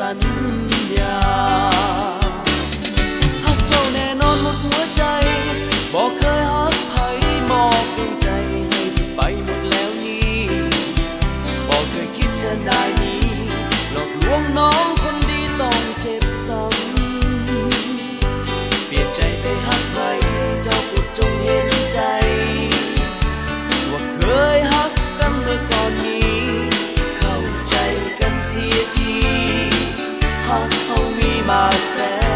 alasannya myself.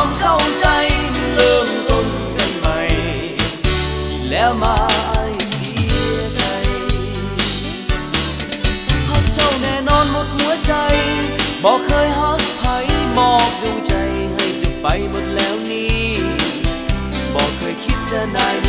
ความเข้าใจเริ่มต้นกันใหม่ที่แล้วมาไอเสียใจหักเจ้าแน่นอนหมดหัวใจ บอกเคยฮักไผ่บอกดวงใจให้จะไปหมดแล้วนี้บอกเคยคิดจะได้